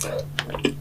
はい。